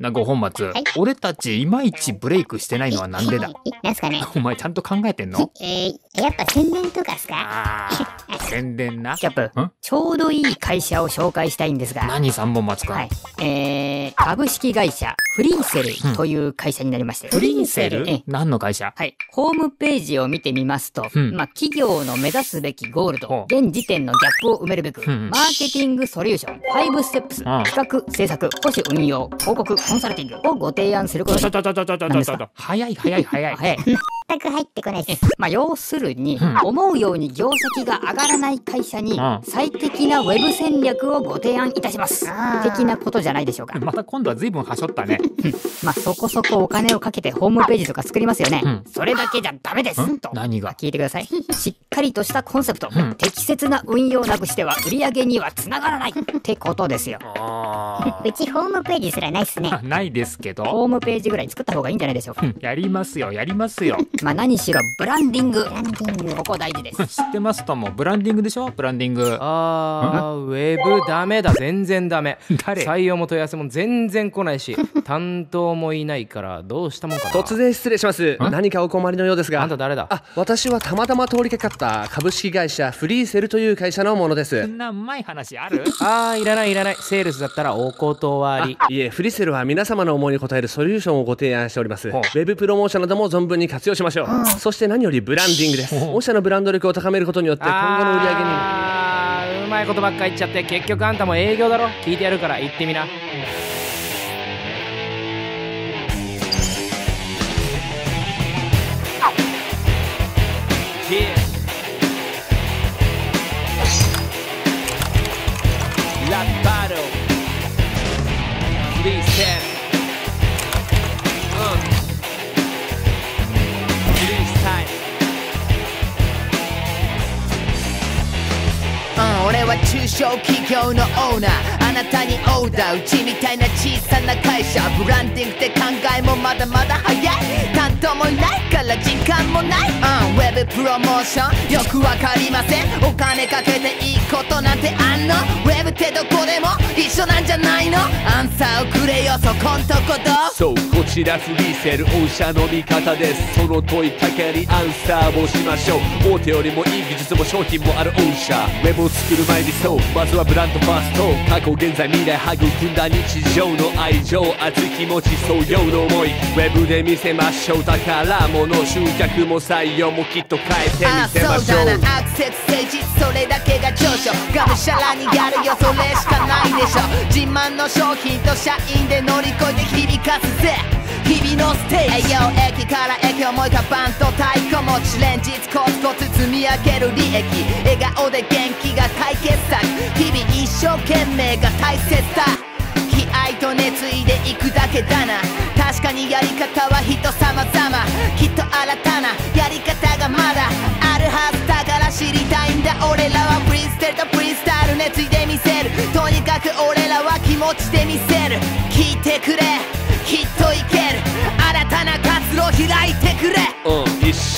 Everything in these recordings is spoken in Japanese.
なご本末、はい。俺たちいまいちブレイクしてないのはなんでだ？えなんすかね？お前ちゃんと考えてんの？えー、やっぱ宣伝とかっすか？宣伝な。キャップ。ん、ちょうどいい会社を紹介したいんですが、何三本松か、はい。えー、株式会社フリーセルという会社になりまして。フリーセル？ええ。何の会社？はい。ホームページを見てみますと、うん。まあ、企業の目指すべきゴールほと、現時点のギャップを埋めるべく、うんマーケティングソリューション、5ステップス、ん。企画、制作、保守運用、広告、コンサルティングをご提案することに。ちょちょちょちょちょちょ何ですかちょ早い早い早い早い。全く入ってこないっす。まあ、要するに、うん思うように業績が上がらない会社にうん最適なウェブ戦略をご提案いたします。的なことじゃないでしょうか。また今度は随分はしょったねまあ、そこそこお金をかけてホームページとか作りますよね。うんそれだけじゃダメです。んと。何が？聞いてください。しっかりとしたコンセプト、うん適切な運用なくしては売り上げにはつながらないってことですよ。あうちホームページすらないっすね。ー ないですけどホームページぐらい作った方がいいんじゃないでしょうか。うんやりますよやりますよまあ何しろブランディング。ここ大事です。知ってますともブランディングでしょ？ブランディング。あーウェブダメだ。全然ダメ。誰？採用も問い合わせも全然来ないし 担当もいないからどうしたもんかな。突然失礼します。何かお困りのようですが。あんた誰だ？あ私はたまたま通りかかった株式会社フリーセルという会社のものです。そんなうまい話ある？あーいらないいらない。セールスだったらお断り。いえフリーセルは皆様の思いに応えるソリューションをご提案しております。ウェブプロモーションなども存分に活用しましょう。そして何よりブランディングです。御社のブランド力を高めることによって今後の売り上げに。もあーうまいことばっか言っちゃって結局あんたも営業だろ。聞いてやるから言ってみな。ラ小企業のオーナー。あなたにオーダーうちみたいな小さな会社。ブランディングって考えもまだまだ早い。担当もいないから時間もない、うん、ウェブプロモーションよくわかりません。お金かけていいことなんてあんの。ウェブってどこでも一緒なんじゃないの。アンサーをくれよそこんとこどそうこちらフリーセル御社の味方ですその問いかけにアンサーをしましょう大手よりもいい技術も商品もある御社ウェブを作る前にそうまずはブランドファースト過去現在未来育んだ日常の愛情熱い気持ち創業の思いウェブで見せましょう宝物集客も採用もきっと変えてみせましょうそうだな。アクセス誠実それだけが長所がむしゃらにやるよそれしかないでしょ。自慢の商品と社員で乗り越えて響かすぜ。日々のステージ。栄養駅から駅思いカバンと太鼓持ち連日コツコツ積み上げる利益。笑顔で元気が解決策日々一生懸命が大切だ。気合と熱意で行くだけだな。確かにやり方は人様々。きっと新たなやり方がまだ。あるはずだから知りたいんだ。俺らはフリースタイルとフリースタイル熱意で見せる。とにかく俺らは気持ちで見せる。聞いてくれ。きっといけ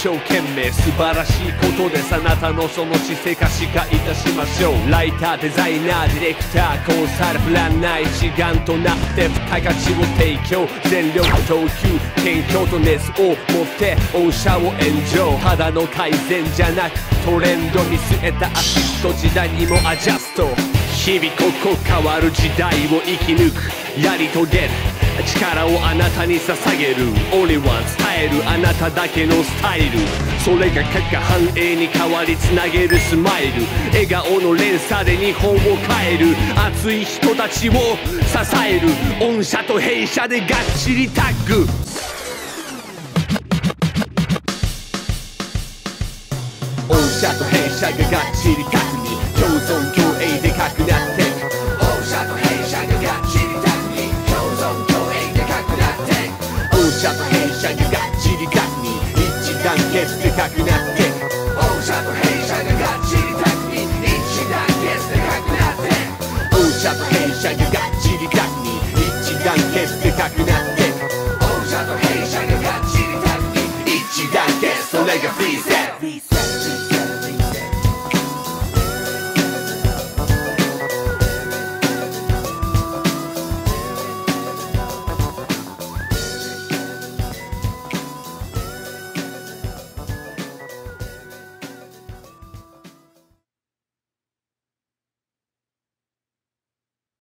生懸命素晴らしいことですあなたのその姿勢可視化いたしましょう。ライターデザイナーディレクターコンサルプランナー一丸となって付加価値を提供。全力投球謙虚と熱を持って御社を炎上ただの改善じゃなくトレンド見据えたアシスト時代にもアジャスト。日々ここ変わる時代を生き抜く。やり遂げる。力をあなたに捧げる。Only one 伝えるあなただけのスタイル。それが価格繁栄に変わりつなげる。スマイル笑顔の連鎖で日本を変える。熱い人たちを支える。御社と弊社でがっちりタッグ。御社と弊社ががっちりタッグに共存共御社と弊社ががっちりタッグに一致団結でかくなって御社と弊社ががっちりタッグに一致団結でかくなって御社と弊社ががっちりタッグに一致団結でかくなって御社と弊社ががっちりタッグに一致団結それがフリーセ